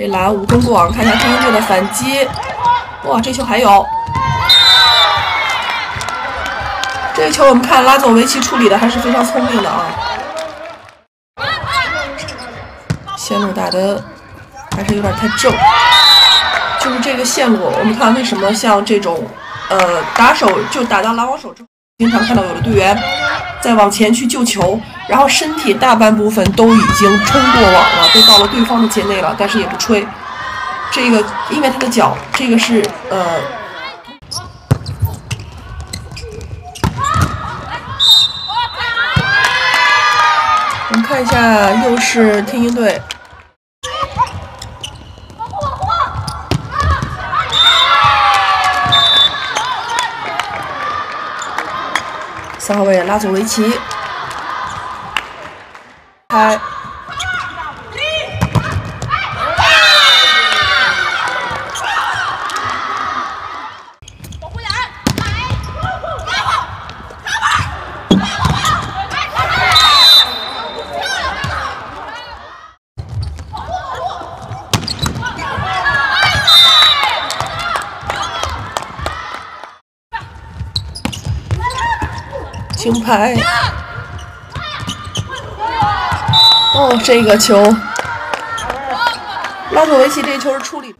被拦无中过，看一下天津队的反击。哇，这球还有。这球我们看拉佐维奇处理的还是非常聪明的啊。线路打的还是有点太正，就是这个线路，我们看为什么像这种呃打手就打到拦网手之后，经常看到有的队员再往前去救球，然后身体大半部分都已经冲过网了，都到了对方的界内了，但是也不吹。这个因为他的脚，这个是呃。我们看一下，又是天津队。三号位拉走维奇，开。金牌！哦，这个球，拉索维奇这个球是处理。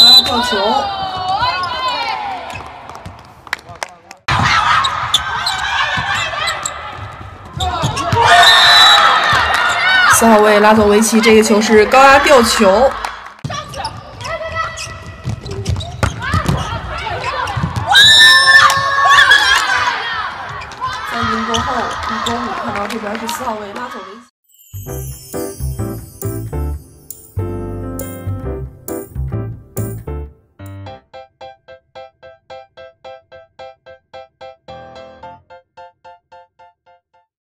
啊，掉球！四号位拉佐维奇这个球是高压吊球。过后，助攻，看到这边是四号位拉走了一。